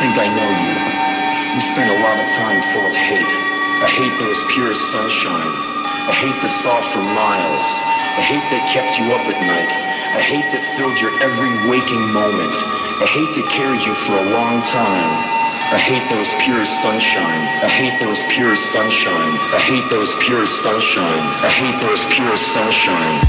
think I know you. You spend a lot of time full of hate. A hate that was pure as sunshine. A hate that saw for miles. A hate that kept you up at night. A hate that filled your every waking moment. A hate that carried you for a long time. A hate that was pure as sunshine. A hate that was pure as sunshine. A hate that was pure as sunshine. A hate that was pure as sunshine.